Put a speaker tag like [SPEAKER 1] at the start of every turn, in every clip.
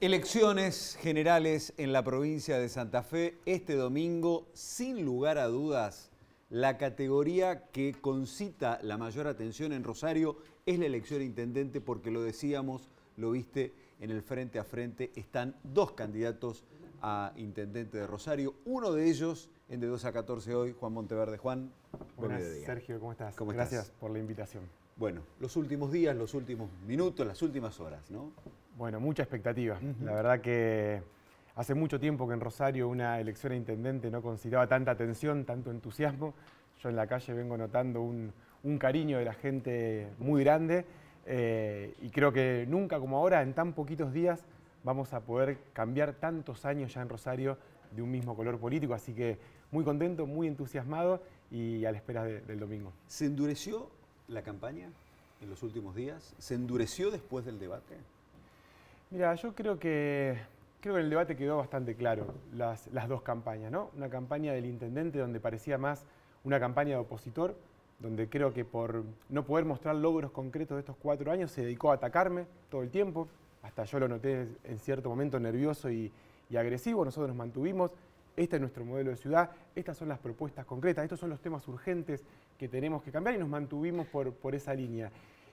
[SPEAKER 1] Elecciones generales en la provincia de Santa Fe. Este domingo, sin lugar a dudas, la categoría que concita la mayor atención en Rosario es la elección intendente porque lo decíamos, lo viste en el frente a frente, están dos candidatos a intendente de Rosario. Uno de ellos en de 2 a 14 hoy, Juan Monteverde. Juan,
[SPEAKER 2] Buenas, Sergio, ¿cómo estás? Gracias por la invitación.
[SPEAKER 1] Bueno, los últimos días, los últimos minutos, las últimas horas, ¿no?
[SPEAKER 2] Bueno, mucha expectativa. La verdad que hace mucho tiempo que en Rosario una elección a intendente no concitaba tanta atención, tanto entusiasmo. Yo en la calle vengo notando un, cariño de la gente muy grande eh, y creo que nunca como ahora, en tan poquitos días, vamos a poder cambiar tantos años ya en Rosario de un mismo color político. Así que muy contento, muy entusiasmado y a la espera del domingo.
[SPEAKER 1] ¿Se endureció la campaña en los últimos días? ¿Se endureció después del debate?
[SPEAKER 2] Mira, yo creo que, creo que el debate quedó bastante claro, las, las dos campañas, ¿no? Una campaña del intendente donde parecía más una campaña de opositor, donde creo que por no poder mostrar logros concretos de estos cuatro años se dedicó a atacarme todo el tiempo, hasta yo lo noté en cierto momento nervioso y, y agresivo, nosotros nos mantuvimos, este es nuestro modelo de ciudad, estas son las propuestas concretas, estos son los temas urgentes que tenemos que cambiar y nos mantuvimos por, por esa línea.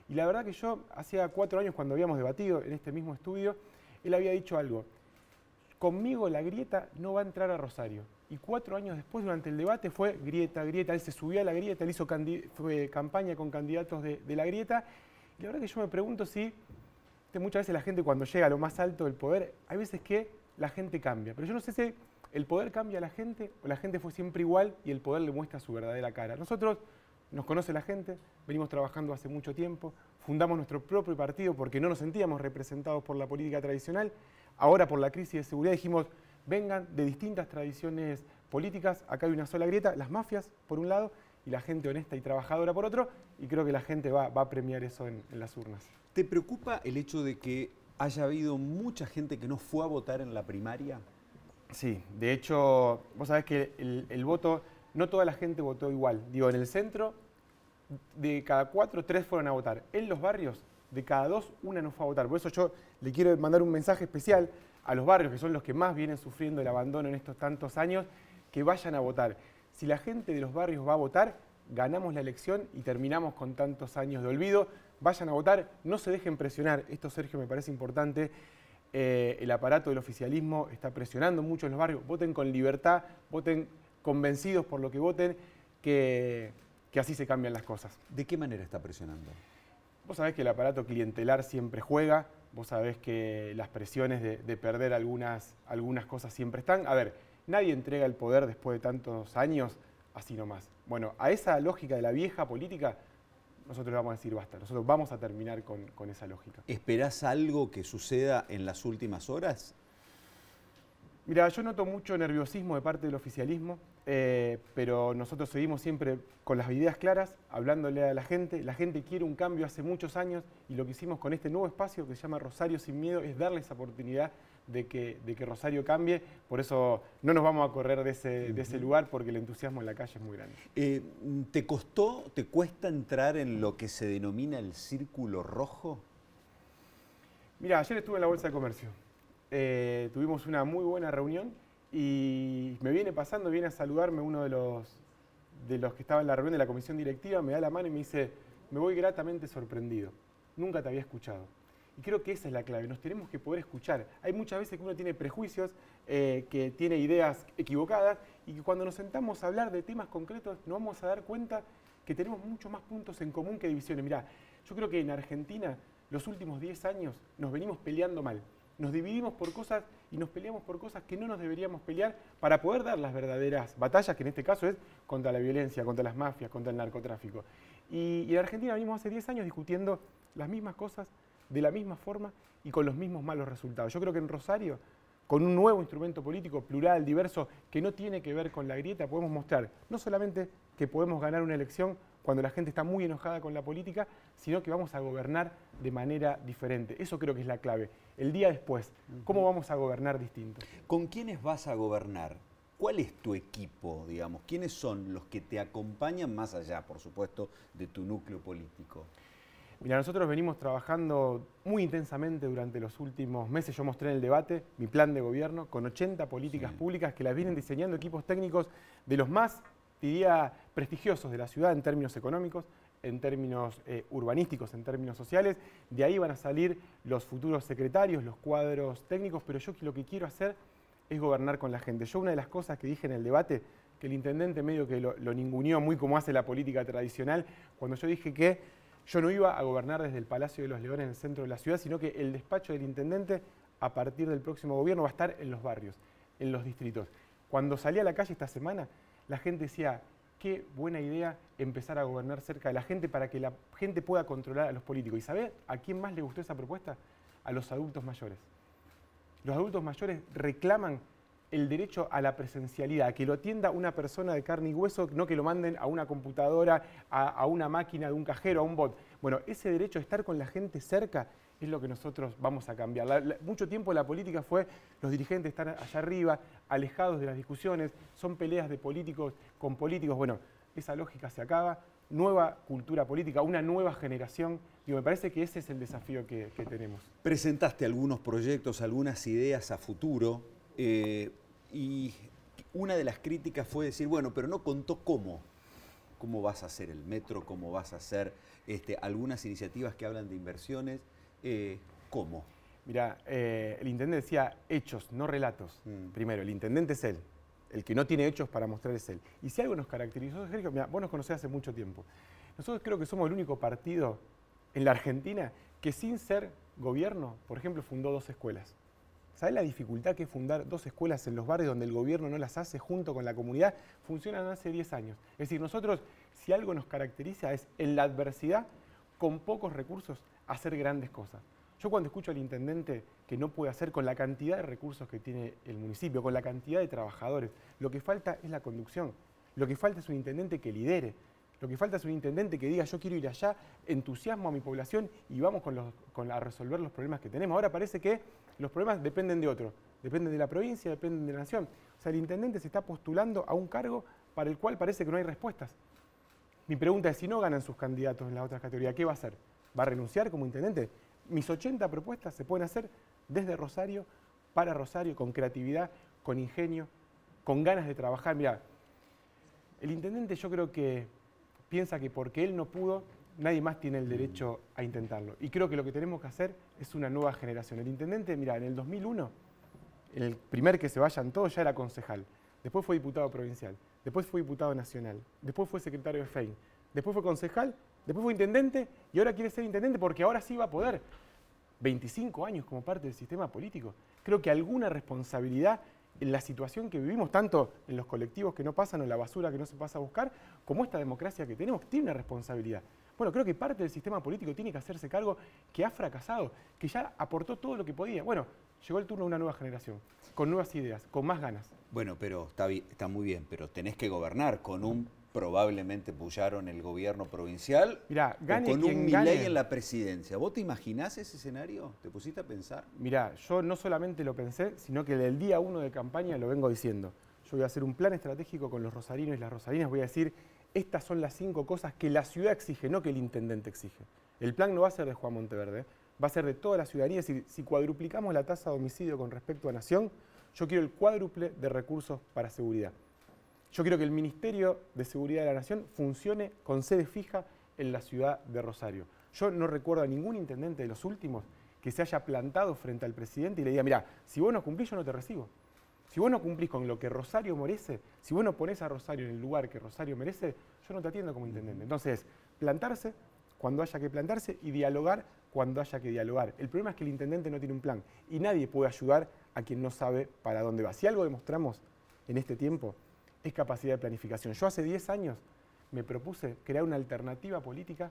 [SPEAKER 2] Y la verdad que yo, hacía cuatro años cuando habíamos debatido en este mismo estudio, él había dicho algo, conmigo la grieta no va a entrar a Rosario. Y cuatro años después, durante el debate, fue grieta, grieta, él se subió a la grieta, él hizo campaña con candidatos de, la grieta. Y la verdad que yo me pregunto si muchas veces la gente cuando llega a lo más alto del poder, hay veces que la gente cambia. Pero yo no sé si el poder cambia a la gente o la gente fue siempre igual y el poder le muestra su verdadera cara. Nosotros nos conoce la gente, venimos trabajando hace mucho tiempo, fundamos nuestro propio partido porque no nos sentíamos representados por la política tradicional. Ahora por la crisis de seguridad dijimos, vengan de distintas tradiciones políticas, acá hay una sola grieta, las mafias por un lado y la gente honesta y trabajadora por otro, y creo que la gente va, a premiar eso en, las urnas.
[SPEAKER 1] ¿Te preocupa el hecho de que haya habido mucha gente que no fue a votar en la primaria?
[SPEAKER 2] Sí, de hecho, vos sabés que el, voto, no toda la gente votó igual. Digo, en el centro, de cada cuatro, tres fueron a votar. En los barrios, de cada dos, una no fue a votar. Por eso yo le quiero mandar un mensaje especial a los barrios, que son los que más vienen sufriendo el abandono en estos tantos años, que vayan a votar. Si la gente de los barrios va a votar, ganamos la elección y terminamos con tantos años de olvido. Vayan a votar, no se dejen presionar. Esto, Sergio, me parece importante. Eh, el aparato del oficialismo está presionando mucho en los barrios. Voten con libertad, voten convencidos por lo que voten, que, que así se cambian las cosas.
[SPEAKER 1] ¿De qué manera está presionando?
[SPEAKER 2] Vos sabés que el aparato clientelar siempre juega, vos sabés que las presiones de, perder algunas, algunas cosas siempre están. A ver, nadie entrega el poder después de tantos años así nomás. Bueno, a esa lógica de la vieja política nosotros vamos a decir basta, nosotros vamos a terminar con, con esa lógica.
[SPEAKER 1] ¿Esperás algo que suceda en las últimas horas?
[SPEAKER 2] Mira, yo noto mucho nerviosismo de parte del oficialismo, eh, pero nosotros seguimos siempre con las ideas claras, hablándole a la gente. La gente quiere un cambio hace muchos años y lo que hicimos con este nuevo espacio que se llama Rosario sin Miedo es darle esa oportunidad de que, de que Rosario cambie. Por eso no nos vamos a correr de ese, de ese lugar porque el entusiasmo en la calle es muy grande.
[SPEAKER 1] Eh, ¿Te costó, te cuesta entrar en lo que se denomina el círculo rojo?
[SPEAKER 2] Mira, ayer estuve en la Bolsa de Comercio. Eh, tuvimos una muy buena reunión y me viene pasando, viene a saludarme uno de los, de los que estaba en la reunión de la comisión directiva, me da la mano y me dice, me voy gratamente sorprendido, nunca te había escuchado. Y creo que esa es la clave, nos tenemos que poder escuchar. Hay muchas veces que uno tiene prejuicios, eh, que tiene ideas equivocadas y que cuando nos sentamos a hablar de temas concretos nos vamos a dar cuenta que tenemos muchos más puntos en común que divisiones. Mirá, yo creo que en Argentina los últimos 10 años nos venimos peleando mal nos dividimos por cosas y nos peleamos por cosas que no nos deberíamos pelear para poder dar las verdaderas batallas, que en este caso es contra la violencia, contra las mafias, contra el narcotráfico. Y, en Argentina venimos hace 10 años discutiendo las mismas cosas, de la misma forma y con los mismos malos resultados. Yo creo que en Rosario, con un nuevo instrumento político plural, diverso, que no tiene que ver con la grieta, podemos mostrar no solamente que podemos ganar una elección cuando la gente está muy enojada con la política, sino que vamos a gobernar de manera diferente. Eso creo que es la clave. El día después, ¿cómo vamos a gobernar distinto?
[SPEAKER 1] ¿Con quiénes vas a gobernar? ¿Cuál es tu equipo, digamos? ¿Quiénes son los que te acompañan más allá, por supuesto, de tu núcleo político?
[SPEAKER 2] Mira, nosotros venimos trabajando muy intensamente durante los últimos meses. Yo mostré en el debate mi plan de gobierno con 80 políticas públicas que las vienen diseñando equipos técnicos de los más, diría, prestigiosos de la ciudad en términos económicos, en términos eh, urbanísticos, en términos sociales. De ahí van a salir los futuros secretarios, los cuadros técnicos, pero yo lo que quiero hacer es gobernar con la gente. Yo una de las cosas que dije en el debate, que el intendente medio que lo, lo ninguneó muy como hace la política tradicional, cuando yo dije que yo no iba a gobernar desde el Palacio de los Leones en el centro de la ciudad, sino que el despacho del intendente a partir del próximo gobierno va a estar en los barrios, en los distritos. Cuando salí a la calle esta semana, la gente decía, qué buena idea empezar a gobernar cerca de la gente para que la gente pueda controlar a los políticos. ¿Y sabe a quién más le gustó esa propuesta? A los adultos mayores. Los adultos mayores reclaman el derecho a la presencialidad, que lo atienda una persona de carne y hueso, no que lo manden a una computadora, a, una máquina de un cajero, a un bot. Bueno, ese derecho a estar con la gente cerca es lo que nosotros vamos a cambiar. mucho tiempo la política fue los dirigentes están allá arriba, alejados de las discusiones, son peleas de políticos con políticos. Bueno, esa lógica se acaba, nueva cultura política, una nueva generación. Digo, me parece que ese es el desafío que, tenemos.
[SPEAKER 1] Presentaste algunos proyectos, algunas ideas a futuro. Eh, y una de las críticas fue decir, bueno, pero no contó cómo. ¿Cómo vas a hacer el metro? ¿Cómo vas a hacer este, algunas iniciativas que hablan de inversiones? Eh, ¿Cómo?
[SPEAKER 2] Mira, eh, el intendente decía hechos, no relatos. Mm. Primero, el intendente es él. El que no tiene hechos para mostrar es él. Y si algo nos caracterizó, Sergio, mira, vos nos conocés hace mucho tiempo. Nosotros creo que somos el único partido en la Argentina que sin ser gobierno, por ejemplo, fundó dos escuelas. ¿Sabes la dificultad que es fundar dos escuelas en los barrios donde el gobierno no las hace junto con la comunidad? Funcionan hace 10 años. Es decir, nosotros, si algo nos caracteriza es en la adversidad, con pocos recursos, hacer grandes cosas. Yo cuando escucho al intendente que no puede hacer con la cantidad de recursos que tiene el municipio, con la cantidad de trabajadores, lo que falta es la conducción. Lo que falta es un intendente que lidere. Lo que falta es un intendente que diga yo quiero ir allá, entusiasmo a mi población y vamos con a resolver los problemas que tenemos. Ahora parece que los problemas dependen de otro, dependen de la provincia, dependen de la nación. O sea, el intendente se está postulando a un cargo para el cual parece que no hay respuestas. Mi pregunta es, si no ganan sus candidatos en la otra categoría, ¿qué va a hacer? ¿Va a renunciar como intendente? Mis 80 propuestas se pueden hacer desde Rosario, para Rosario, con creatividad, con ingenio, con ganas de trabajar. Mira, el intendente yo creo que piensa que porque él no pudo, nadie más tiene el derecho a intentarlo. Y creo que lo que tenemos que hacer es una nueva generación. El intendente, mira, en el 2001, el primer que se vayan todos ya era concejal, después fue diputado provincial, después fue diputado nacional, después fue secretario de FEIN, después fue concejal, después fue intendente y ahora quiere ser intendente porque ahora sí va a poder. 25 años como parte del sistema político. Creo que alguna responsabilidad en la situación que vivimos, tanto en los colectivos que no pasan o en la basura que no se pasa a buscar, como esta democracia que tenemos, tiene una responsabilidad. Bueno, creo que parte del sistema político tiene que hacerse cargo que ha fracasado, que ya aportó todo lo que podía. Bueno, llegó el turno de una nueva generación, con nuevas ideas, con más ganas.
[SPEAKER 1] Bueno, pero está, está muy bien, pero tenés que gobernar con un probablemente pullaron el gobierno provincial
[SPEAKER 2] Mirá, gane
[SPEAKER 1] con un Milei en la presidencia. ¿Vos te imaginás ese escenario? ¿Te pusiste a pensar?
[SPEAKER 2] Mirá, yo no solamente lo pensé, sino que del día uno de campaña lo vengo diciendo. Yo voy a hacer un plan estratégico con los rosarinos y las rosarinas, voy a decir estas son las cinco cosas que la ciudad exige, no que el intendente exige. El plan no va a ser de Juan Monteverde, va a ser de toda la ciudadanía. Si, si cuadruplicamos la tasa de homicidio con respecto a Nación, yo quiero el cuádruple de recursos para seguridad. Yo quiero que el Ministerio de Seguridad de la Nación funcione con sede fija en la ciudad de Rosario. Yo no recuerdo a ningún intendente de los últimos que se haya plantado frente al presidente y le diga, mira, si vos no cumplís, yo no te recibo. Si vos no cumplís con lo que Rosario merece, si vos no pones a Rosario en el lugar que Rosario merece, yo no te atiendo como intendente. Entonces, plantarse cuando haya que plantarse y dialogar cuando haya que dialogar. El problema es que el intendente no tiene un plan y nadie puede ayudar a quien no sabe para dónde va. Si algo demostramos en este tiempo es capacidad de planificación. Yo hace 10 años me propuse crear una alternativa política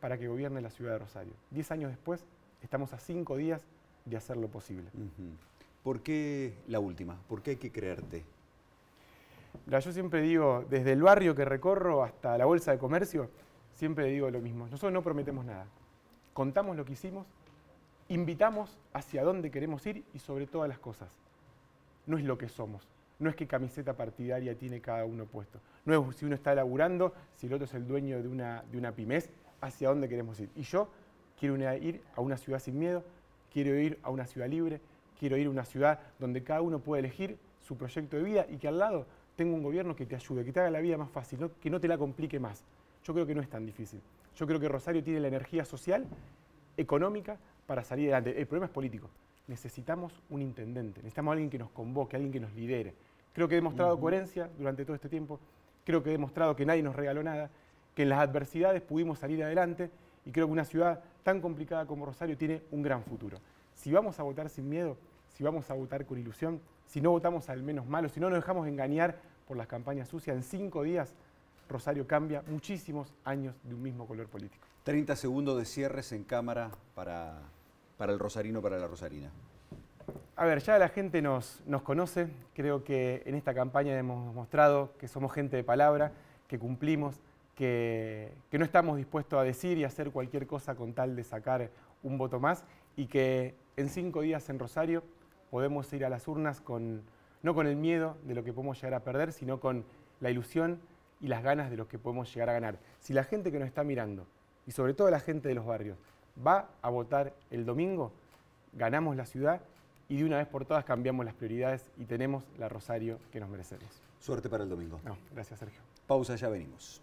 [SPEAKER 2] para que gobierne la ciudad de Rosario. 10 años después, estamos a 5 días de hacerlo posible.
[SPEAKER 1] ¿Por qué la última? ¿Por qué hay que creerte?
[SPEAKER 2] yo siempre digo, desde el barrio que recorro hasta la bolsa de comercio, siempre digo lo mismo. Nosotros no prometemos nada. Contamos lo que hicimos, invitamos hacia dónde queremos ir y sobre todas las cosas. No es lo que somos. No es qué camiseta partidaria tiene cada uno puesto. No es si uno está laburando, si el otro es el dueño de una, de una pymes hacia dónde queremos ir. Y yo quiero ir a una ciudad sin miedo, quiero ir a una ciudad libre, quiero ir a una ciudad donde cada uno puede elegir su proyecto de vida y que al lado tenga un gobierno que te ayude, que te haga la vida más fácil, que no te la complique más. Yo creo que no es tan difícil. Yo creo que Rosario tiene la energía social, económica, para salir adelante. El problema es político. Necesitamos un intendente, necesitamos alguien que nos convoque, alguien que nos lidere. Creo que he demostrado coherencia durante todo este tiempo, creo que he demostrado que nadie nos regaló nada, que en las adversidades pudimos salir adelante y creo que una ciudad tan complicada como Rosario tiene un gran futuro. Si vamos a votar sin miedo, si vamos a votar con ilusión, si no votamos al menos malo, si no nos dejamos engañar por las campañas sucias, en cinco días Rosario cambia muchísimos años de un mismo color político.
[SPEAKER 1] 30 segundos de cierres en cámara para, para el rosarino, para la rosarina.
[SPEAKER 2] A ver, ya la gente nos, conoce, creo que en esta campaña hemos mostrado que somos gente de palabra, que cumplimos, que, que, no estamos dispuestos a decir y hacer cualquier cosa con tal de sacar un voto más y que en cinco días en Rosario podemos ir a las urnas con, no con el miedo de lo que podemos llegar a perder, sino con la ilusión y las ganas de lo que podemos llegar a ganar. Si la gente que nos está mirando, y sobre todo la gente de los barrios, va a votar el domingo, ganamos la ciudad y de una vez por todas cambiamos las prioridades y tenemos la Rosario que nos merecemos.
[SPEAKER 1] Suerte para el domingo.
[SPEAKER 2] No, gracias Sergio.
[SPEAKER 1] Pausa, ya venimos.